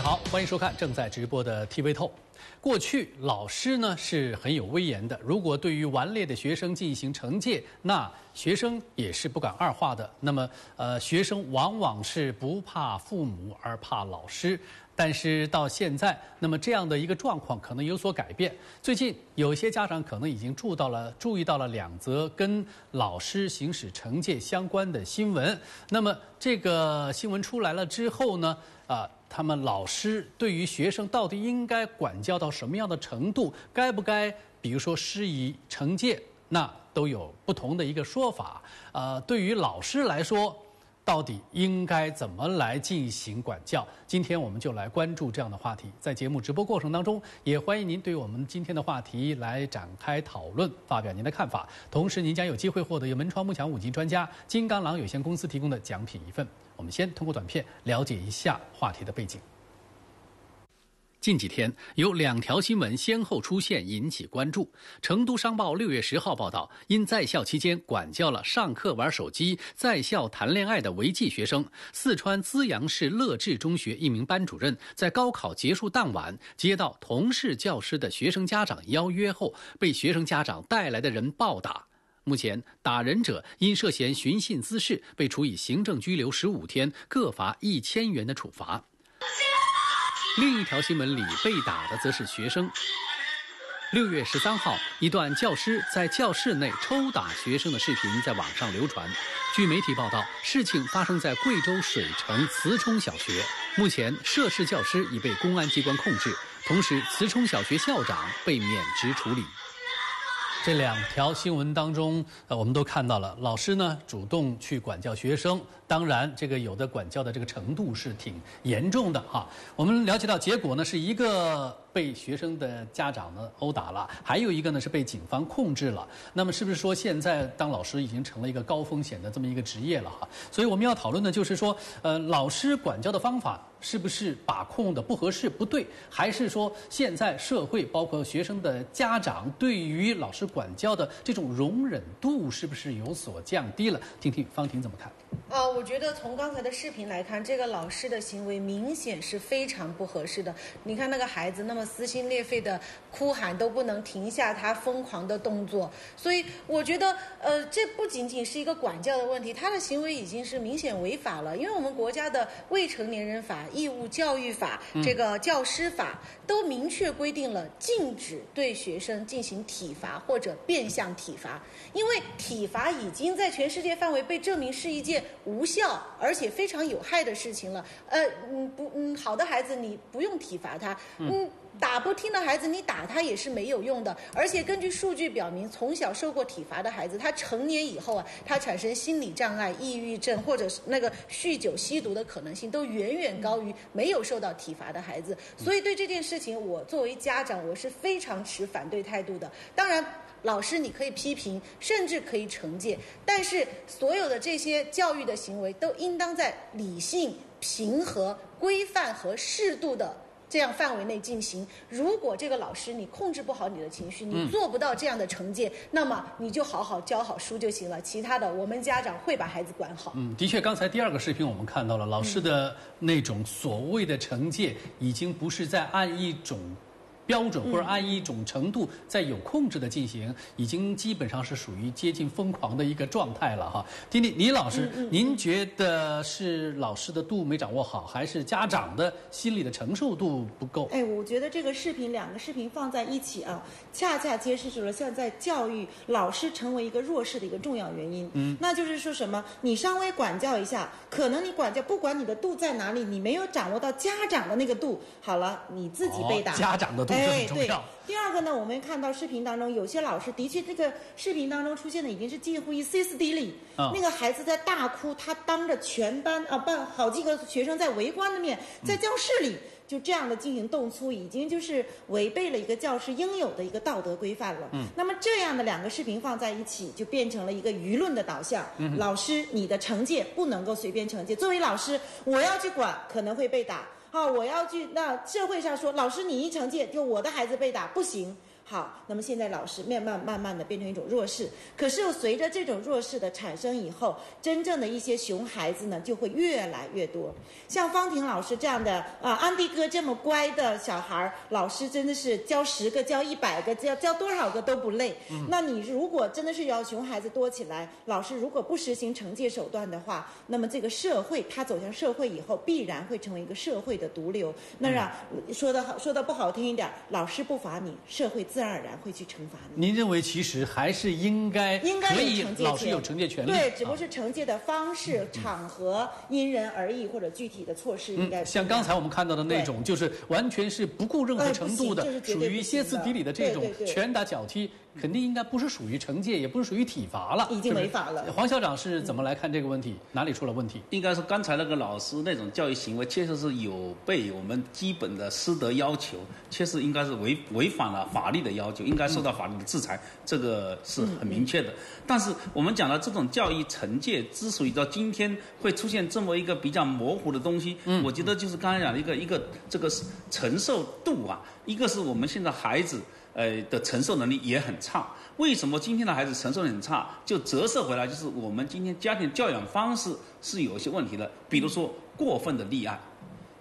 好，欢迎收看正在直播的 TV 透。过去老师呢是很有威严的，如果对于顽劣的学生进行惩戒，那学生也是不敢二话的。那么，呃，学生往往是不怕父母而怕老师。但是到现在，那么这样的一个状况可能有所改变。最近有些家长可能已经注到了注意到了两则跟老师行使惩戒相关的新闻。那么这个新闻出来了之后呢，啊。他们老师对于学生到底应该管教到什么样的程度？该不该，比如说施以惩戒？那都有不同的一个说法。呃，对于老师来说。到底应该怎么来进行管教？今天我们就来关注这样的话题。在节目直播过程当中，也欢迎您对我们今天的话题来展开讨论，发表您的看法。同时，您将有机会获得由门窗幕墙五金专家金刚狼有限公司提供的奖品一份。我们先通过短片了解一下话题的背景。近几天有两条新闻先后出现，引起关注。成都商报六月十号报道，因在校期间管教了上课玩手机、在校谈恋爱的违纪学生，四川资阳市乐至中学一名班主任在高考结束当晚接到同是教师的学生家长邀约后，被学生家长带来的人暴打。目前，打人者因涉嫌寻衅滋事，被处以行政拘留十五天、各罚一千元的处罚。另一条新闻里被打的则是学生。六月十三号，一段教师在教室内抽打学生的视频在网上流传。据媒体报道，事情发生在贵州水城慈冲小学。目前，涉事教师已被公安机关控制，同时慈冲小学校长被免职处理。这两条新闻当中，呃，我们都看到了，老师呢主动去管教学生，当然，这个有的管教的这个程度是挺严重的哈。我们了解到，结果呢是一个。被学生的家长呢殴打了，还有一个呢是被警方控制了。那么是不是说现在当老师已经成了一个高风险的这么一个职业了哈？所以我们要讨论的就是说，呃，老师管教的方法是不是把控的不合适、不对，还是说现在社会包括学生的家长对于老师管教的这种容忍度是不是有所降低了？听听方婷怎么看？呃，我觉得从刚才的视频来看，这个老师的行为明显是非常不合适的。你看那个孩子那么撕心裂肺的哭喊，都不能停下他疯狂的动作。所以我觉得，呃，这不仅仅是一个管教的问题，他的行为已经是明显违法了。因为我们国家的未成年人法、义务教育法、这个教师法都明确规定了禁止对学生进行体罚或者变相体罚。因为体罚已经在全世界范围被证明是一件。无效而且非常有害的事情了。呃，嗯，不，嗯，好的孩子你不用体罚他，嗯，打不听的孩子你打他也是没有用的。而且根据数据表明，从小受过体罚的孩子，他成年以后啊，他产生心理障碍、抑郁症或者是那个酗酒吸毒的可能性都远远高于没有受到体罚的孩子。所以对这件事情，我作为家长，我是非常持反对态度的。当然。老师，你可以批评，甚至可以惩戒，但是所有的这些教育的行为都应当在理性、平和、规范和适度的这样范围内进行。如果这个老师你控制不好你的情绪，你做不到这样的惩戒，那么你就好好教好书就行了。其他的，我们家长会把孩子管好。嗯，的确，刚才第二个视频我们看到了老师的那种所谓的惩戒，已经不是在按一种。标准或者按一种程度在有控制的进行，已经基本上是属于接近疯狂的一个状态了哈。丁丁李老师，您觉得是老师的度没掌握好，还是家长的心理的承受度不够？哎，我觉得这个视频两个视频放在一起啊，恰恰揭示出了现在教育老师成为一个弱势的一个重要原因。嗯，那就是说什么？你稍微管教一下，可能你管教不管你的度在哪里，你没有掌握到家长的那个度，好了，你自己被打。家长的度。哎，对。第二个呢，我们看到视频当中，有些老师的确，这个视频当中出现的已经是近乎于歇斯底里。那个孩子在大哭，他当着全班啊，班好几个学生在围观的面，在教室里就这样的进行动粗，已经就是违背了一个教师应有的一个道德规范了。嗯。那么这样的两个视频放在一起，就变成了一个舆论的导向。嗯。老师，你的惩戒不能够随便惩戒。作为老师，我要去管，可能会被打。好，我要去那社会上说，老师你一惩戒，就我的孩子被打不行。好，那么现在老师慢慢慢慢的变成一种弱势，可是随着这种弱势的产生以后，真正的一些熊孩子呢就会越来越多。像方婷老师这样的啊，安迪哥这么乖的小孩儿，老师真的是教十个、教一百个、教教多少个都不累。那你如果真的是要熊孩子多起来，老师如果不实行惩戒手段的话，那么这个社会他走向社会以后，必然会成为一个社会的毒瘤。那让说的好，说的不好听一点，老师不罚你，社会自。自然而然会去惩罚你。您认为其实还是应该应该可以老师有惩戒权利？对，只不过是惩戒的方式、场合因人而异，或者具体的措施应该。像刚才我们看到的那种，就是完全是不顾任何程度的，属于歇斯底里的这种拳打脚踢。肯定应该不是属于惩戒，也不是属于体罚了，已经违法了。黄校长是怎么来看这个问题？哪里出了问题？应该是刚才那个老师那种教育行为，确实是有被我们基本的师德要求，确实应该是违违反了法律的要求，应该受到法律的制裁，这个是很明确的。但是我们讲到这种教育惩戒，之所以到今天会出现这么一个比较模糊的东西，嗯我觉得就是刚才讲的一个一个这个承受度啊，一个是我们现在孩子。呃的承受能力也很差，为什么今天的孩子承受力很差？就折射回来，就是我们今天家庭教养方式是有一些问题的，比如说过分的溺爱，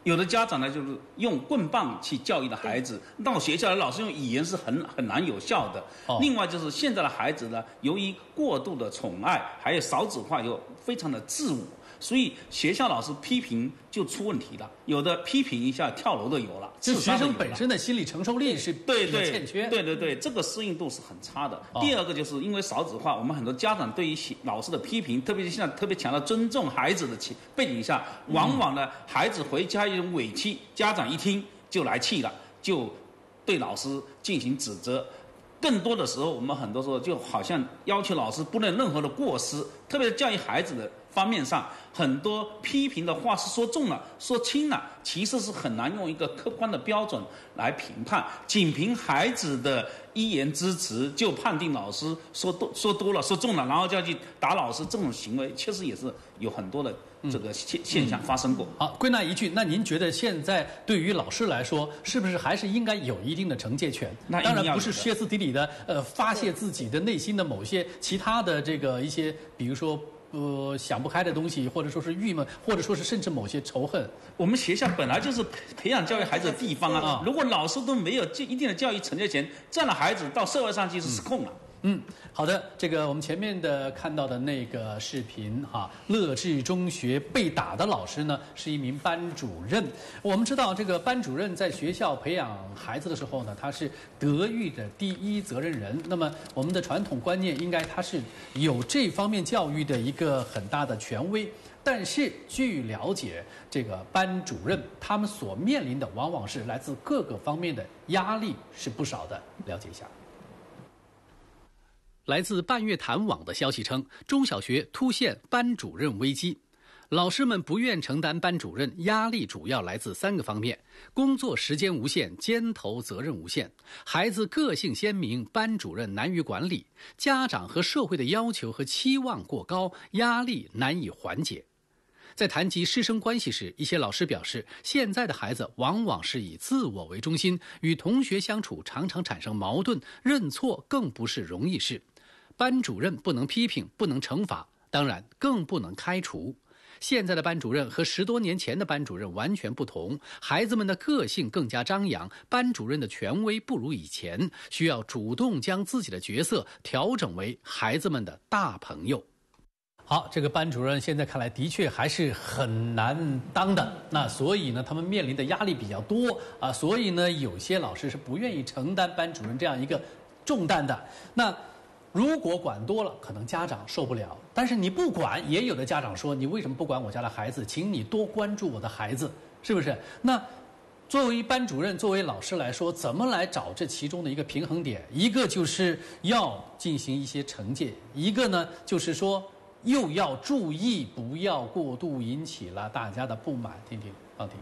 有的家长呢就是用棍棒去教育的孩子，到学校来老师用语言是很很难有效的。另外就是现在的孩子呢，由于过度的宠爱，还有少子化，又非常的自我。所以学校老师批评就出问题了，有的批评一下跳楼的有了，就学生本身的心理承受力是对对欠缺，对对对，这个适应度是很差的。第二个就是因为少子化，我们很多家长对于老师的批评，特别是现在特别强调尊重孩子的情背景下，往往呢孩子回家一种委屈，家长一听就来气了，就对老师进行指责。更多的时候，我们很多时候就好像要求老师不能任何的过失，特别是教育孩子的。方面上，很多批评的话是说重了，说轻了，其实是很难用一个客观的标准来评判。仅凭孩子的一言之词就判定老师说多说多了，说重了，然后就要去打老师，这种行为确实也是有很多的这个现现象发生过。好，归纳一句，那您觉得现在对于老师来说，是不是还是应该有一定的惩戒权？那当然不是歇斯底里的呃发泄自己的内心的某些其他的这个一些，比如说。呃，想不开的东西，或者说是郁闷，或者说是甚至某些仇恨。我们学校本来就是培养教育孩子的地方啊，如果老师都没有一定的教育惩戒权，这样的孩子到社会上去是失控了。嗯，嗯好的，这个我们前面的看到的那个视频哈，乐智中学被打的老师呢是一名班主任。我们知道，这个班主任在学校培养孩子的时候呢，他是德育的第一责任人。那么，我们的传统观念应该他是有这方面教育的一个很大的权威。但是，据了解，这个班主任他们所面临的往往是来自各个方面的压力是不少的。了解一下。来自半月谈网的消息称，中小学突现班主任危机，老师们不愿承担班主任，压力主要来自三个方面：工作时间无限，肩头责任无限，孩子个性鲜明，班主任难于管理，家长和社会的要求和期望过高，压力难以缓解。在谈及师生关系时，一些老师表示，现在的孩子往往是以自我为中心，与同学相处常常产生矛盾，认错更不是容易事。班主任不能批评，不能惩罚，当然更不能开除。现在的班主任和十多年前的班主任完全不同，孩子们的个性更加张扬，班主任的权威不如以前，需要主动将自己的角色调整为孩子们的大朋友。好，这个班主任现在看来的确还是很难当的。那所以呢，他们面临的压力比较多啊。所以呢，有些老师是不愿意承担班主任这样一个重担的。那如果管多了，可能家长受不了。但是你不管，也有的家长说：“你为什么不管我家的孩子？请你多关注我的孩子，是不是？”那作为班主任，作为老师来说，怎么来找这其中的一个平衡点？一个就是要进行一些惩戒，一个呢就是说。又要注意，不要过度引起了大家的不满。听听，方婷。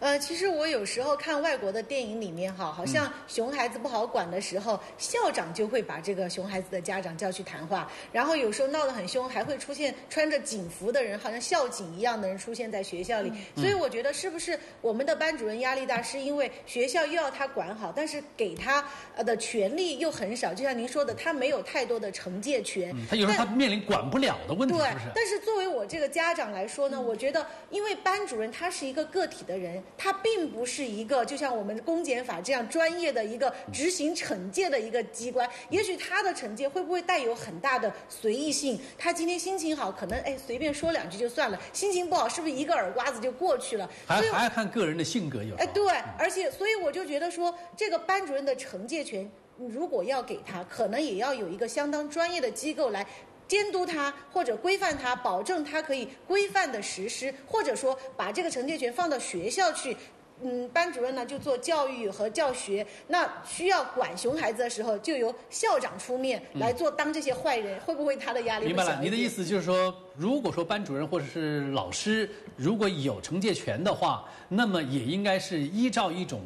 呃，其实我有时候看外国的电影里面哈，好像熊孩子不好管的时候，校长就会把这个熊孩子的家长叫去谈话，然后有时候闹得很凶，还会出现穿着警服的人，好像校警一样的人出现在学校里。所以我觉得是不是我们的班主任压力大，是因为学校又要他管好，但是给他呃的权利又很少，就像您说的，他没有太多的惩戒权。他有时候他面临管不了的问题，对是不是？但是作为我这个家长来说呢，我觉得，因为班主任他是一个个体的人，他并不是一个就像我们公检法这样专业的一个执行惩戒的一个机关。也许他的惩戒会不会带有很大的随意性？他今天心情好，可能哎随便说两句就算了；心情不好，是不是一个耳刮子就过去了？还还要看个人的性格有。哎，对，而且所以我就觉得说，这个班主任的惩戒权，如果要给他，可能也要有一个相当专业的机构来。监督他或者规范他，保证他可以规范的实施，或者说把这个惩戒权放到学校去。嗯，班主任呢就做教育和教学，那需要管熊孩子的时候，就由校长出面来做当这些坏人，会不会他的压力明白了，小一点您的意思就是说，如果说班主任或者是老师如果有惩戒权的话，那么也应该是依照一种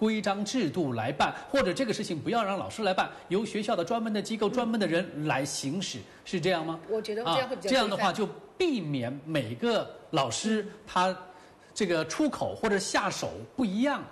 规章制度来办，或者这个事情不要让老师来办，由学校的专门的机构、专门的人来行使，是这样吗？我觉得这样会比较啊、这样的话就避免每个老师他这个出口或者下手不一样。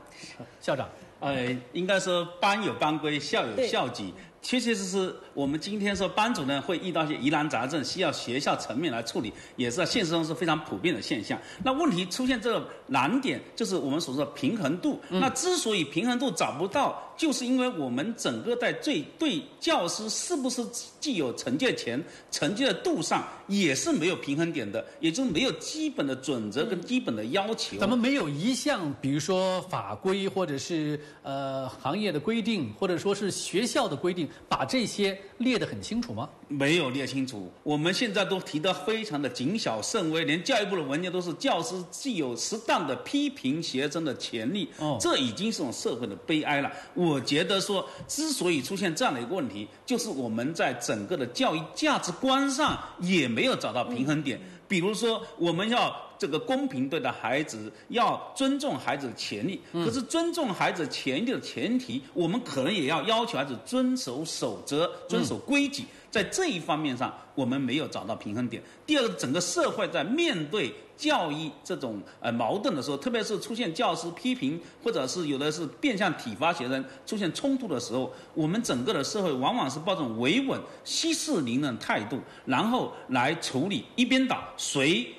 校长，呃，应该说班有班规，校有校纪。确确实实，我们今天说班主任会遇到一些疑难杂症，需要学校层面来处理，也是在现实中是非常普遍的现象。那问题出现这个难点，就是我们所说的平衡度。那之所以平衡度找不到，就是因为我们整个在最对教师是不是既有惩戒权、惩戒的度上，也是没有平衡点的，也就是没有基本的准则跟基本的要求。咱们没有一项，比如说法规或者是呃行业的规定，或者说是学校的规定，把这些列得很清楚吗？没有列清楚，我们现在都提得非常的谨小慎微，连教育部的文件都是教师既有适当的批评学生的权利，哦这已经是种社会的悲哀了。我觉得说，之所以出现这样的一个问题，就是我们在整个的教育价值观上也没有找到平衡点。比如说，我们要这个公平对待孩子，要尊重孩子的权利。可是尊重孩子权利的前提，我们可能也要要求孩子遵守守则、遵守规矩。在这一方面上，我们没有找到平衡点。第二个，整个社会在面对教育这种呃矛盾的时候，特别是出现教师批评，或者是有的是变相体罚学生，出现冲突的时候，我们整个的社会往往是抱着维稳、息事宁人的态度，然后来处理，一边倒，谁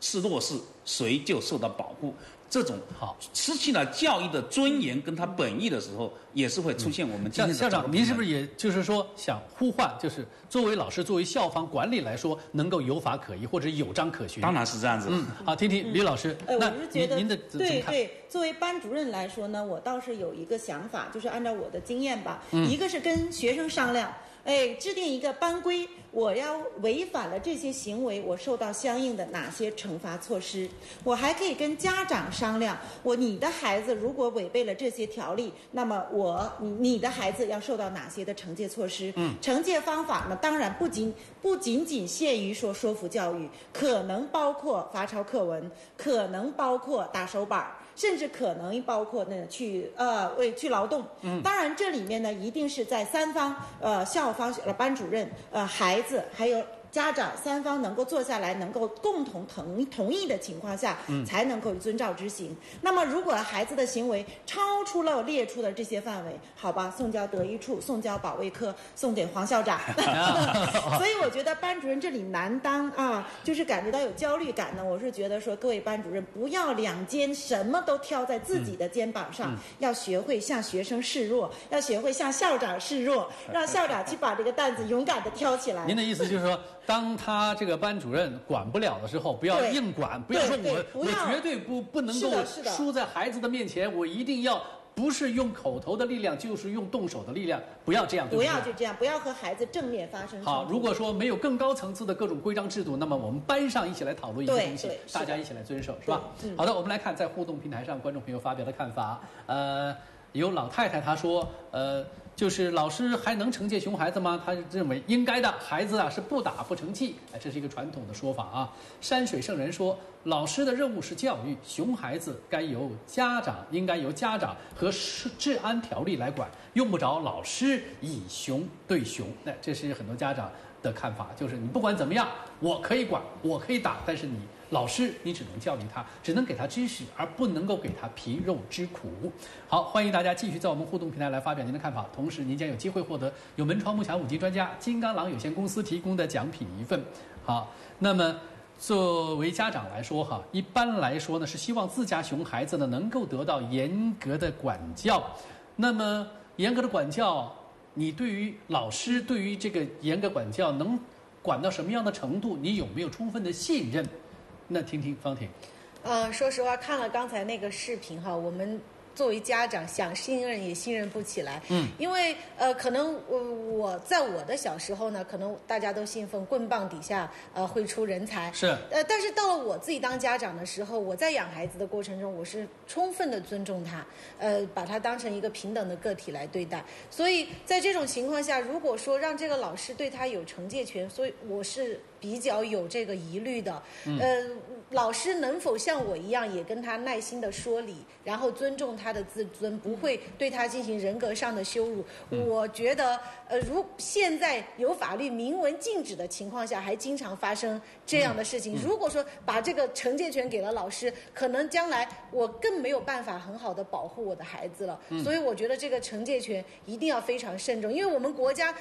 是弱势，谁就受到保护。这种好失去了教育的尊严跟他本意的时候，也是会出现我们今校天的校长，您是不是？也就是说想呼唤，就是作为老师、作为校方管理来说，能够有法可依或者有章可循？当然是这样子。嗯，好，听听李老师，呃，那我是觉得您您的怎么看？对对，作为班主任来说呢，我倒是有一个想法，就是按照我的经验吧，嗯一个是跟学生商量，哎，制定一个班规，我要违反了这些行为，我受到相应的哪些惩罚措施？我还可以跟家长商量，我你的孩子如果违背了这些条例，那么我你你的孩子要受到哪些的惩戒措施？嗯，惩戒方法呢，当然不仅不仅仅限于说说服教育，可能包括罚抄课文，可能包括打手板儿。甚至可能包括呢去呃为去劳动，嗯，当然这里面呢一定是在三方呃校方呃班主任呃孩子还有家长三方能够坐下来，能够共同同同意的情况下，嗯，才能够遵照执行。那么如果孩子的行为超出了列出的这些范围，好吧，送交德育处，送交保卫科，送给黄校长。所以我觉得班主任这里难当啊，就是感觉到有焦虑感呢。我是觉得说，各位班主任不要两肩什么都挑在自己的肩膀上，要学会向学生示弱，要学会向校长示弱，让校长去把这个担子勇敢的挑起来。您的意思就是说，当他这个班主任管不了的时候，不要硬管，不要说对我我绝对不不能够输在孩子的面前，我一定要不是用口头的力量，就是用动手的力量，不要这样，对不对要就这样，不要和孩子正面发生。好，如果说没有更高层次的各种规章制度，那么我们班上一起来讨论一个东西大家一起来遵守，是吧？嗯好的，我们来看在互动平台上观众朋友发表的看法。呃，有老太太她说，呃，就是老师还能惩戒熊孩子吗？他认为应该的，孩子啊是不打不成器，哎，这是一个传统的说法啊。山水圣人说，老师的任务是教育，熊孩子该由家长应该由家长和治安条例来管，用不着老师以熊对熊。那这是很多家长的看法，就是你不管怎么样，我可以管，我可以打，但是你。老师，你只能教育他，只能给他知识，而不能够给他皮肉之苦。好，欢迎大家继续在我们互动平台来发表您的看法，同时您将有机会获得由门窗幕墙五金专家金刚狼有限公司提供的奖品一份。好，那么作为家长来说，哈，一般来说呢是希望自家熊孩子呢能够得到严格的管教。那么严格的管教，你对于老师对于这个严格管教能管到什么样的程度？你有没有充分的信任？那听听方婷，呃，说实话，看了刚才那个视频哈，我们。作为家长，想信任也信任不起来。嗯，因为呃，可能我我在我的小时候呢，可能大家都信奉棍棒底下呃会出人才。是。呃，但是到了我自己当家长的时候，我在养孩子的过程中，我是充分的尊重他，呃，把他当成一个平等的个体来对待。所以在这种情况下，如果说让这个老师对他有惩戒权，所以我是比较有这个疑虑的。嗯。呃，老师能否像我一样，也跟他耐心的说理，然后尊重？他的自尊不会对他进行人格上的羞辱。我觉得，呃，如现在有法律明文禁止的情况下，还经常发生这样的事情。如果说把这个惩戒权给了老师，可能将来我更没有办法很好的保护我的孩子了。所以，我觉得这个惩戒权一定要非常慎重，因为我们国家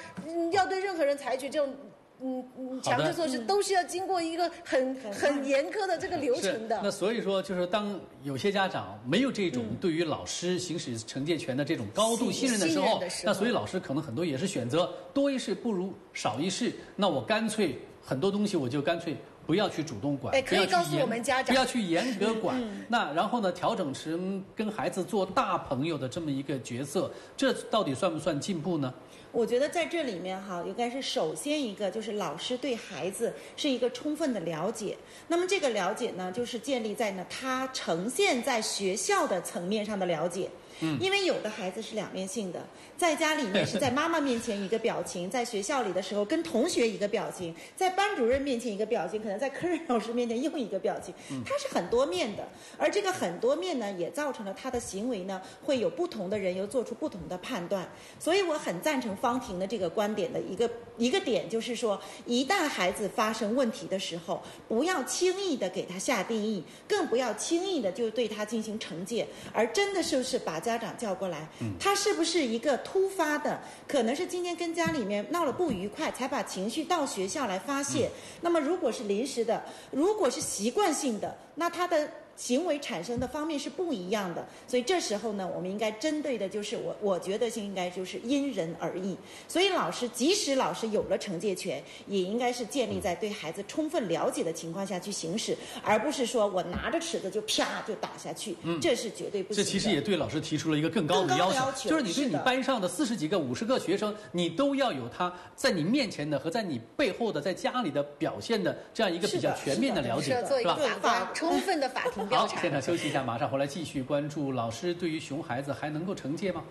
要对任何人采取这种。嗯嗯，强制措施都是要经过一个很很严苛的这个流程的。那所以说，就是当有些家长没有这种对于老师行使惩戒权的这种高度信任的时候，那所以老师可能很多也是选择多一事不如少一事。那我干脆很多东西我就干脆不要去主动管，可以告诉我们家长不要去严格管。那然后呢，调整成跟孩子做大朋友的这么一个角色，这到底算不算进步呢？我觉得在这里面哈，应该是首先一个就是老师对孩子是一个充分的了解。那么这个了解呢，就是建立在呢他呈现在学校的层面上的了解。嗯，因为有的孩子是两面性的，在家里面是在妈妈面前一个表情，在学校里的时候跟同学一个表情，在班主任面前一个表情，可能在科任老师面前又一个表情，他是很多面的。而这个很多面呢，也造成了他的行为呢，会有不同的人又做出不同的判断。所以我很赞成方婷的这个观点的一个一个点，就是说，一旦孩子发生问题的时候，不要轻易的给他下定义，更不要轻易的就对他进行惩戒，而真的就是把。家长叫过来，他是不是一个突发的？可能是今天跟家里面闹了不愉快，才把情绪到学校来发泄。那么如果是临时的，如果是习惯性的，那他的。行为产生的方面是不一样的，所以这时候呢，我们应该针对的就是我，我觉得应该就是因人而异。所以老师，即使老师有了惩戒权，也应该是建立在对孩子充分了解的情况下去行使，而不是说我拿着尺子就啪就打下去，嗯这是绝对不行。这其实也对老师提出了一个更高的要求，就是你对你班上的四十几个、五十个学生，你都要有他在你面前的和在你背后的在家里的表现的这样一个比较全面的了解，是吧？法官 充分的法庭。好，现场休息一下，马上回来继续关注老师对于熊孩子还能够惩戒吗？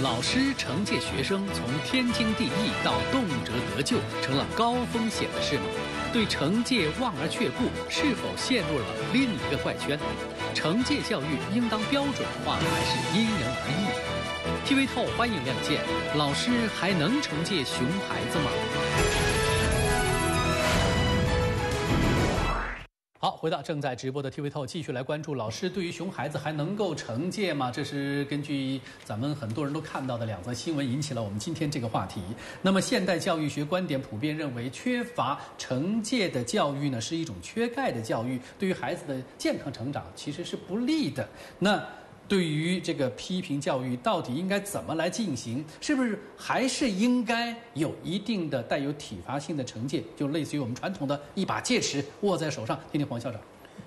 老师惩戒学生从天经地义到动辄得咎，成了高风险的事吗？对惩戒望而却步，是否陷入了另一个怪圈？惩戒教育应当标准化还是因人而异？TV 透欢迎亮剑，老师还能惩戒熊孩子吗？好，回到正在直播的 TV 透，继续来关注老师对于熊孩子还能够惩戒吗？这是根据咱们很多人都看到的两则新闻引起了我们今天这个话题。那么现代教育学观点普遍认为，缺乏惩戒的教育呢是一种缺钙的教育，对于孩子的健康成长其实是不利的。那。对于这个批评教育到底应该怎么来进行？是不是还是应该有一定的带有体罚性的惩戒？就类似于我们传统的一把戒尺握在手上。听听黄校长。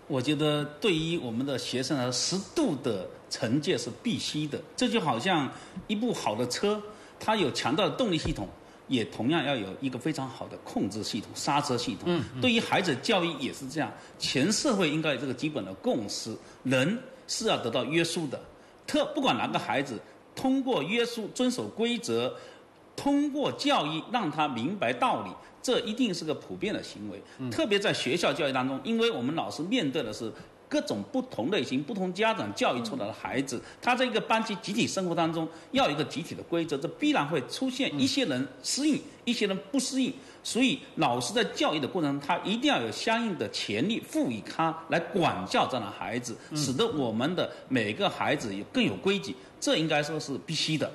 我觉得对于我们的学生来说，适度的惩戒是必须的。这就好像一部好的车，它有强大的动力系统，也同样要有一个非常好的控制系统、刹车系统。嗯。对于孩子教育也是这样，全社会应该有这个基本的共识。人。是要得到约束的，特不管哪个孩子，通过约束、遵守规则，通过教育让他明白道理，这一定是个普遍的行为。特别在学校教育当中，因为我们老师面对的是。各种不同类型、不同家长教育出来的孩子，他在一个班级集体生活当中要有一个集体的规则，这必然会出现一些人适应，一些人不适应。所以，老师在教育的过程中，他一定要有相应的权利赋予他来管教这样的孩子，使得我们的每个孩子有更有规矩，这应该说是必须的。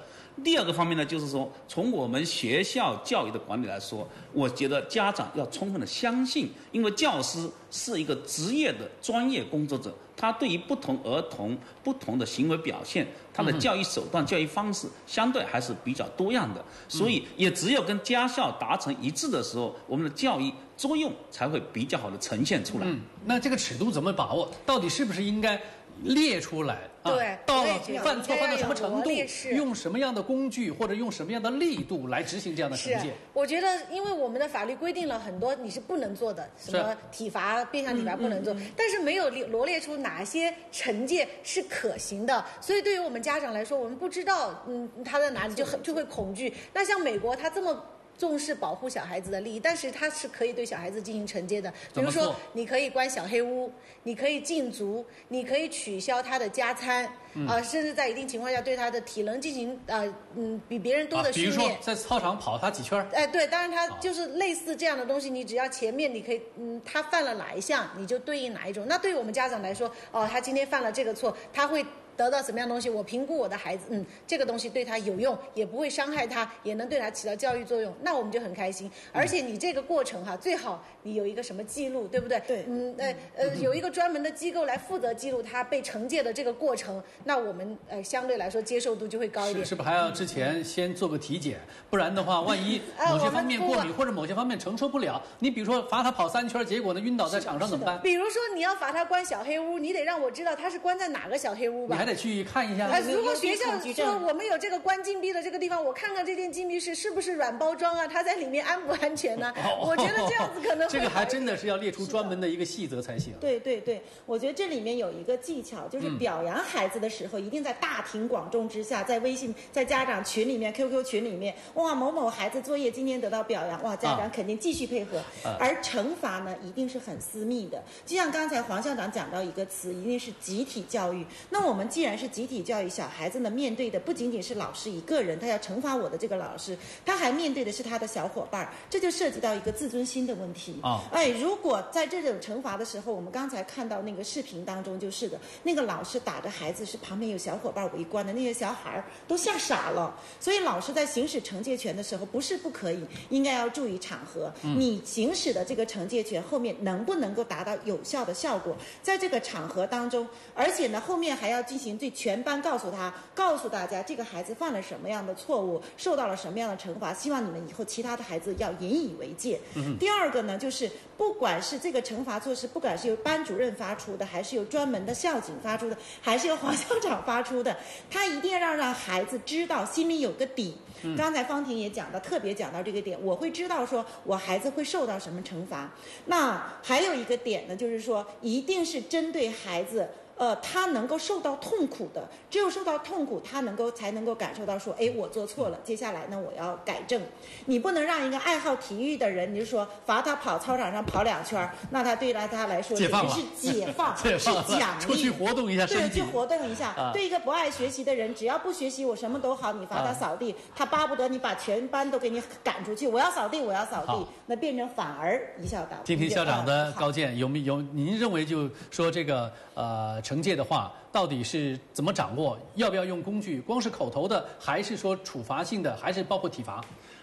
第二个方面呢，就是说，从我们学校教育的管理来说，我觉得家长要充分的相信，因为教师是一个职业的专业工作者，他对于不同儿童不同的行为表现，他的教育手段、教育方式相对还是比较多样的，所以也只有跟家校达成一致的时候，我们的教育作用才会比较好的呈现出来。嗯，那这个尺度怎么把握？到底是不是应该？列出来，对，到了犯错犯到什么程度，用什么样的工具或者用什么样的力度来执行这样的惩戒？我觉得，因为我们的法律规定了很多你是不能做的，什么体罚、变相体罚不能做，但是没有罗列出哪些惩戒是可行的。所以对于我们家长来说，我们不知道，嗯，他在哪里就很就会恐惧。那像美国，他这么。重视保护小孩子的利益，但是他是可以对小孩子进行惩戒的。比如说，你可以关小黑屋，你可以禁足，你可以取消他的加餐，啊，甚至在一定情况下对他的体能进行呃嗯比别人多的训练。比如说在操场跑他几圈。哎，对，当然他就是类似这样的东西，你只要前面你可以嗯，他犯了哪一项，你就对应哪一种。那对于我们家长来说，哦，他今天犯了这个错，他会。得到什么样东西？我评估我的孩子，嗯，这个东西对他有用，也不会伤害他，也能对他起到教育作用，那我们就很开心。而且你这个过程哈，最好你有一个什么记录，对不对？对，嗯，呃呃，有一个专门的机构来负责记录他被惩戒的这个过程，那我们呃相对来说接受度就会高一点。是不是还要之前先做个体检？不然的话，万一某些方面过敏或者某些方面承受不了，你比如说罚他跑三圈，结果呢晕倒在场上怎么办？比如说你要罚他关小黑屋，你得让我知道他是关在哪个小黑屋吧？去看一下。哎，如果学校说我们有这个关禁闭的这个地方，我看看这间禁闭室是不是软包装啊？它在里面安不安全呢？我觉得这样子可能 这个还真的是要列出专门的一个细则才行。对对对，我觉得这里面有一个技巧，就是表扬孩子的时候，一定在大庭广众之下，在微信、在家长群里面、QQ 群里面，哇，某某孩子作业今天得到表扬，哇，家长肯定继续配合。而惩罚呢，一定是很私密的。就像刚才黄校长讲到一个词，一定是集体教育。那我们既然是集体教育，小孩子呢？面对的不仅仅是老师一个人，他要惩罚我的这个老师，他还面对的是他的小伙伴儿，这就涉及到一个自尊心的问题啊！哎，如果在这种惩罚的时候，我们刚才看到那个视频当中就是的，那个老师打着孩子，是旁边有小伙伴围观的，那些小孩儿都吓傻了。所以老师在行使惩戒权的时候，不是不可以，应该要注意场合。你行使的这个惩戒权后面能不能够达到有效的效果？在这个场合当中，而且呢，后面还要进行对全班告诉他告。诉大家，这个孩子犯了什么样的错误，受到了什么样的惩罚，希望你们以后其他的孩子要引以为戒。第二个呢，就是不管是这个惩罚措施，不管是由班主任发出的，还是由专门的校警发出的，还是由黄校长发出的，他一定要让让孩子知道，心里有个底。刚才方婷也讲到，特别讲到这个点，我会知道说我孩子会受到什么惩罚。那还有一个点呢，就是说一定是针对孩子。呃，他能够受到痛苦的，只有受到痛苦，他能够才能够感受到说，哎，我做错了，接下来呢，我要改正。你不能让一个爱好体育的人，你就说罚他跑操场上跑两圈，那他对来他来说，解放是解放，是奖励，出去活动一下对，去活动一下。对一个不爱学习的人，只要不学习，我什么都好。你罚他扫地，他巴不得你把全班都给你赶出去。我要扫地，我要扫地，那变成反而一笑倒。听听校长的高见，有没有？您认为就说这个呃。惩戒的话，到底是怎么掌握？要不要用工具？光是口头的，还是说处罚性的，还是包括体罚？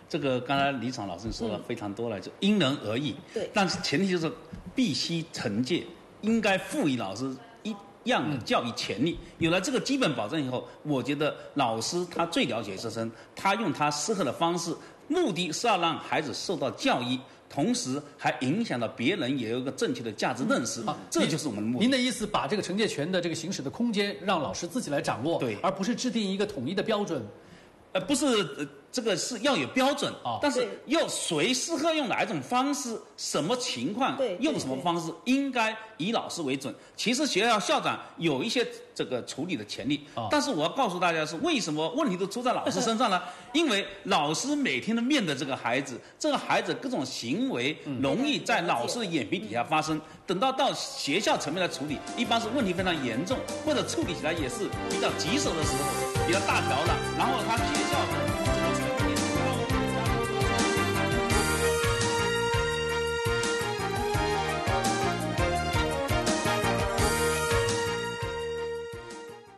这个刚才李爽老师说了非常多了，就因人而异。对。但是前提就是必须惩戒，应该赋予老师一样的教育权利。有了这个基本保证以后，我觉得老师他最了解学生，他用他适合的方式，目的是要让孩子受到教育。同时还影响到别人，也有一个正确的价值认识，啊这就是我们的目的。您的意思，把这个惩戒权的这个行使的空间，让老师自己来掌握，对，而不是制定一个统一的标准。呃，不是这个是要有标准啊但是对要谁适合用哪一种方式，什么情况用什么方式，应该以老师为准。其实学校校长有一些这个处理的权利，哦但是我要告诉大家是为什么问题都出在老师身上呢？因为老师每天都面对这个孩子，这个孩子各种行为容易在老师的眼皮底下发生。等到到学校层面来处理，一般是问题非常严重，或者处理起来也是比较棘手的时候，比较大条了，然后他学校。